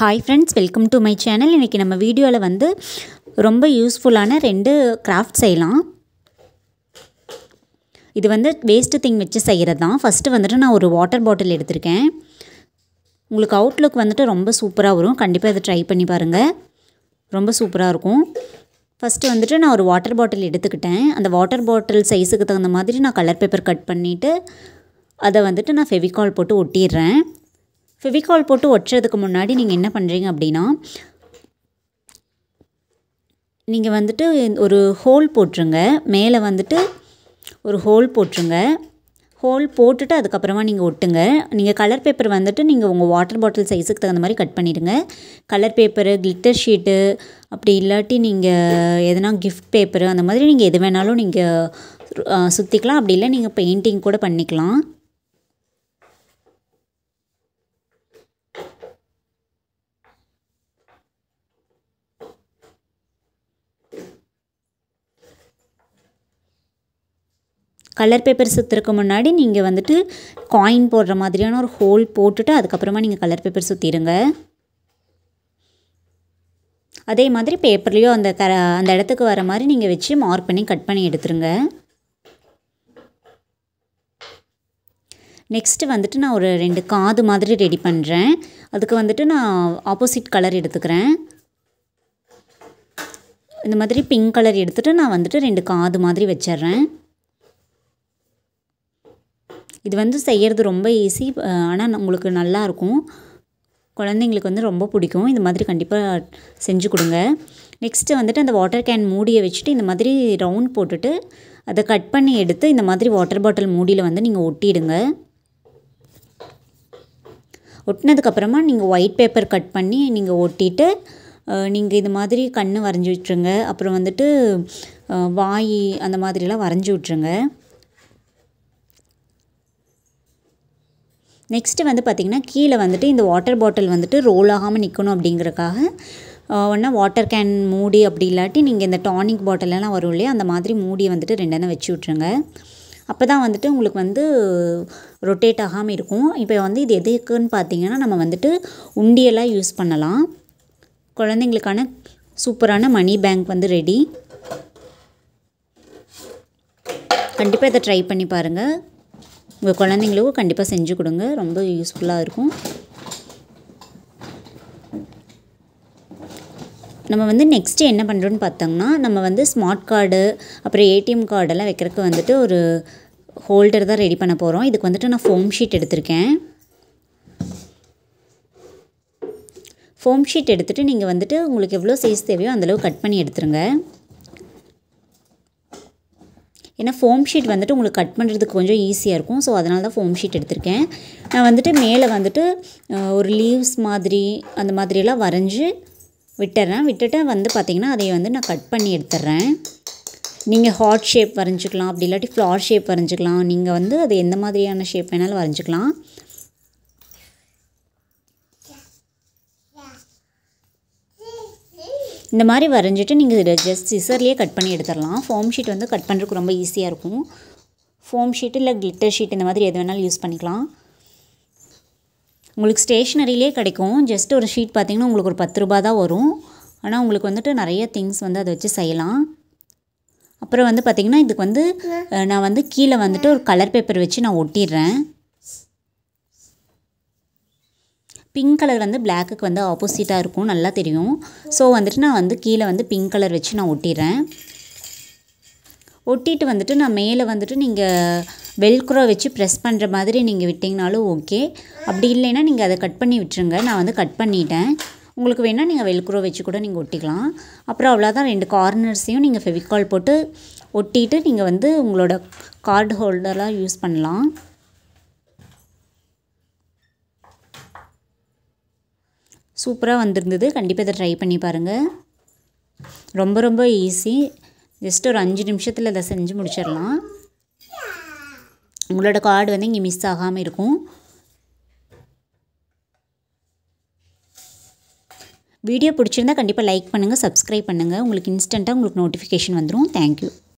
Hi friends welcome to my channel இன்றைக்கி நம்ம வீடியோவில் வந்து ரொம்ப யூஸ்ஃபுல்லான ரெண்டு கிராஃப்ட் செய்யலாம். இது வந்து வேஸ்ட்டு திங் வச்சு செய்கிறது தான் ஃபஸ்ட்டு வந்துட்டு நான் ஒரு வாட்டர் பாட்டில் எடுத்திருக்கேன். உங்களுக்கு அவுட்லுக் வந்துட்டு ரொம்ப சூப்பராக வரும். கண்டிப்பாக இதை ட்ரை பண்ணி பாருங்கள் ரொம்ப சூப்பராக இருக்கும். ஃபஸ்ட்டு வந்துட்டு நான் ஒரு வாட்டர் பாட்டில் எடுத்துக்கிட்டேன். அந்த வாட்டர் பாட்டில் சைஸுக்கு தகுந்த மாதிரி நான் கலர் பேப்பர் கட் பண்ணிவிட்டு அதை வந்துட்டு நான் ஃபெவிகால் போட்டு ஒட்டிடுறேன். ஃபெவிகால் போட்டு ஒட்டுறதுக்கு முன்னாடி நீங்கள் என்ன பண்ணுறீங்க அப்படின்னா நீங்கள் வந்துட்டு ஒரு ஹோல் போட்டுருங்க. மேலே வந்துட்டு ஒரு ஹோல் போட்டுருங்க. ஹோல் போட்டுட்டு அதுக்கப்புறமா நீங்கள் ஒட்டுங்க. நீங்கள் கலர் பேப்பர் வந்துட்டு நீங்கள் உங்கள் வாட்டர் பாட்டில் சைஸுக்கு தகுந்த மாதிரி கட் பண்ணிவிடுங்க கலர் பேப்பரு கிளிட்டர் ஷீட்டு அப்படி இல்லாட்டி நீங்கள் எதனா கிஃப்ட் பேப்பரு அந்த மாதிரி நீங்கள் எது வேணாலும் நீங்கள் சுற்றிக்கலாம் அப்படி இல்லை நீங்கள் பெயிண்டிங் கூட பண்ணிக்கலாம். கலர் பேப்பர் சுற்றுறதுக்கு முன்னாடி நீங்கள் வந்துட்டு காயின் போடுற மாதிரியான ஒரு ஹோல் போட்டுட்டு அதுக்கப்புறமா நீங்கள் கலர் பேப்பர் சுற்றிடுங்க அதே மாதிரி பேப்பர்லேயோ அந்த க அந்த இடத்துக்கு வர மாதிரி நீங்கள் வச்சு மார்க் பண்ணி கட் பண்ணி எடுத்துருங்க. நெக்ஸ்ட்டு வந்துட்டு நான் ஒரு ரெண்டு காது மாதிரி ரெடி பண்ணுறேன் அதுக்கு வந்துட்டு நான் ஆப்போசிட் கலர் எடுத்துக்கிறேன். இந்த மாதிரி பிங்க் கலர் எடுத்துகிட்டு நான் வந்துட்டு ரெண்டு காது மாதிரி வச்சிட்றேன். இது வந்து செய்கிறது ரொம்ப ஈஸி ஆனால் உங்களுக்கு நல்லாயிருக்கும் குழந்தைங்களுக்கு வந்து ரொம்ப பிடிக்கும். இந்த மாதிரி கண்டிப்பாக செஞ்சு கொடுங்க. நெக்ஸ்ட்டு வந்துட்டு அந்த வாட்டர் கேன் மூடியை வச்சுட்டு இந்த மாதிரி ரவுண்ட் போட்டுட்டு அதை கட் பண்ணி எடுத்து இந்த மாதிரி வாட்டர் பாட்டில் மூடியில் வந்து நீங்கள் ஒட்டிடுங்க. ஒட்டினதுக்கப்புறமா நீங்கள் ஒயிட் பேப்பர் கட் பண்ணி நீங்கள் ஒட்டிட்டு நீங்கள் இது மாதிரி கண் வரைஞ்சி விட்டுருங்க. அப்புறம் வந்துட்டு வாய் அந்த மாதிரிலாம் வரைஞ்சி விட்ருங்க நெக்ஸ்ட்டு வந்து பார்த்திங்கன்னா கீழே வந்துட்டு இந்த வாட்டர் பாட்டில் வந்துட்டு ரோல் ஆகாமல் நிற்கணும் அப்படிங்கிறக்காக ஒன்றா வாட்டர் கேன் மூடி அப்படி இல்லாட்டி நீங்கள் இந்த டானிக் பாட்டிலெல்லாம் வரும் இல்லையா அந்த மாதிரி மூடி வந்துட்டு ரெண்டெண்ணம் வச்சு விட்ருங்க அப்போ தான் வந்துட்டு உங்களுக்கு வந்து ரொட்டேட் ஆகாமல் இருக்கும். இப்போ வந்து இது எதுக்குன்னு பார்த்தீங்கன்னா நம்ம வந்துட்டு உண்டியெல்லாம் யூஸ் பண்ணலாம். குழந்தைங்களுக்கான சூப்பரான மணி பேங்க் வந்து ரெடி கண்டிப்பாக இதை ட்ரை பண்ணி பாருங்கள் உங்கள் குழந்தைங்களுக்கும் கண்டிப்பாக செஞ்சு கொடுங்க. ரொம்ப யூஸ்ஃபுல்லாக இருக்கும். நம்ம வந்து நெக்ஸ்ட்டு என்ன பண்ணுறோன்னு பார்த்தோம்னா நம்ம வந்து ஸ்மார்ட் கார்டு அப்புறம் ஏடிஎம் கார்டெல்லாம் வைக்கிறதுக்கு வந்துட்டு ஒரு ஹோல்டர் தான் ரெடி பண்ண போகிறோம் இதுக்கு வந்துட்டு நான் ஃபோம் ஷீட் எடுத்திருக்கேன். ஃபோம் ஷீட் எடுத்துகிட்டு நீங்கள் வந்துட்டு உங்களுக்கு எவ்வளோ சைஸ் தேவையோ அந்தளவு கட் பண்ணி எடுத்துருங்க. ஏன்னா ஃபோம் ஷீட் வந்துட்டு உங்களுக்கு கட் பண்ணுறதுக்கு கொஞ்சம் ஈஸியாக இருக்கும். ஸோ அதனால தான் ஃபோம் ஷீட் எடுத்திருக்கேன். நான் வந்துட்டு மேலே வந்துட்டு ஒரு லீவ்ஸ் மாதிரி அந்த மாதிரியெல்லாம் வரைஞ்சி விட்டுறேன். விட்டுட்டு வந்து பார்த்திங்கன்னா அதை வந்து நான் கட் பண்ணி எடுத்துட்றேன் நீங்கள் ஹார்ட் ஷேப் வரைஞ்சிக்கலாம். அப்படி இல்லாட்டி ஃப்ளார் ஷேப் வரைஞ்சிக்கலாம். நீங்கள் வந்து அது எந்த மாதிரியான ஷேப் வேணாலும் வரைஞ்சிக்கலாம். இந்த மாதிரி வரைஞ்சிட்டு நீங்கள் இதை ஜஸ்ட் சிசர்லேயே கட் பண்ணி எடுத்துடலாம். ஃபோம் ஷீட் வந்து கட் பண்ணுறதுக்கு ரொம்ப ஈஸியாக இருக்கும். ஃபோம் ஷீட் இல்லை கிளிட்டர் ஷீட் இந்த மாதிரி எது வேணாலும் யூஸ் பண்ணிக்கலாம். உங்களுக்கு ஸ்டேஷ்னரியிலே கிடைக்கும். ஜஸ்ட் ஒரு ஷீட் பார்த்திங்கன்னா உங்களுக்கு ஒரு பத்து ரூபா தான் வரும். ஆனால் உங்களுக்கு வந்துட்டு நிறைய திங்ஸ் வந்து அதை வச்சு செய்யலாம். அப்புறம் வந்து பார்த்திங்கன்னா இதுக்கு வந்து நான் வந்து கீழே வந்துட்டு ஒரு கலர் பேப்பர் வச்சு நான் ஒட்டிடுறேன். பிங்க் கலர் வந்து பிளாக்குக்கு வந்து ஆப்போசிட்டாக இருக்கும் நல்லா தெரியும். ஸோ வந்துட்டு நான் வந்து கீழே வந்து பிங்க் கலர் வச்சு நான் ஒட்டிடுறேன். ஒட்டிட்டு வந்துட்டு நான் மேலே வந்துட்டு நீங்கள் வெல்க்ரோ வச்சு ப்ரெஸ் பண்ணுற மாதிரி நீங்கள் விட்டிங்கனாலும் ஓகே அப்படி இல்லைன்னா நீங்கள் அதை கட் பண்ணி விட்டுருங்க. நான் வந்து கட் பண்ணிட்டேன். உங்களுக்கு வேணால் நீங்கள் வெல்க்ரோ வச்சு கூட நீங்கள் ஒட்டிக்கலாம். அப்புறம் அவ்வளோதான் ரெண்டு கார்னர்ஸையும் நீங்கள் ஃபெவிகால் போட்டு ஒட்டிட்டு நீங்கள் வந்து உங்களோட கார்டு ஹோல்டரெலாம் யூஸ் பண்ணலாம். சூப்பராக வந்திருந்தது. கண்டிப்பாக இதை ட்ரை பண்ணி பாருங்கள் ரொம்ப ரொம்ப ஈஸி ஜஸ்ட் ஒரு அஞ்சு நிமிஷத்தில் இதை செஞ்சு முடிச்சிடலாம். உங்களோட கார்டு வந்து இங்கே மிஸ் ஆகாமல் இருக்கும். வீடியோ பிடிச்சிருந்தா கண்டிப்பாக லைக் பண்ணுங்கள் சப்ஸ்கிரைப் பண்ணுங்கள் உங்களுக்கு இன்ஸ்டண்ட்டாக உங்களுக்கு நோட்டிஃபிகேஷன் வந்துடும் தேங்க்யூ